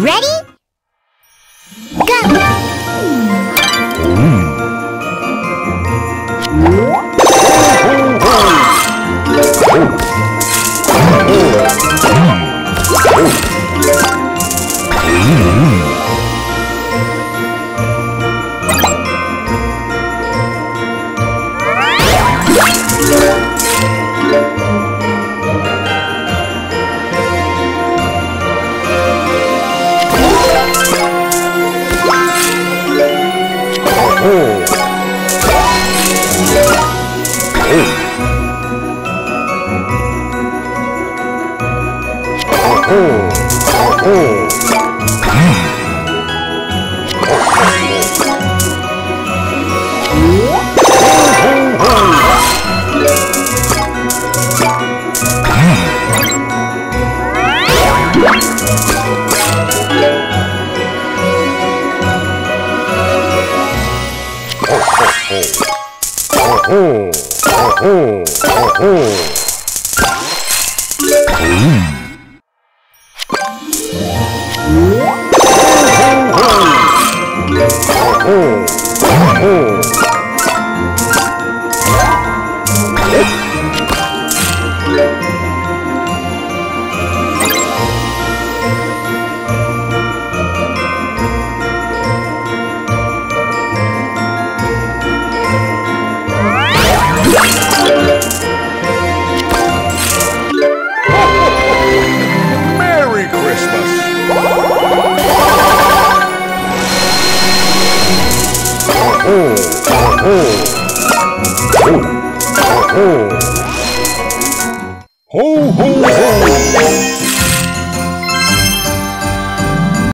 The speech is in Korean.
Ready? 哦。哦。哦。哦。哦。 오호 오호 오호 오호 오호 Ho!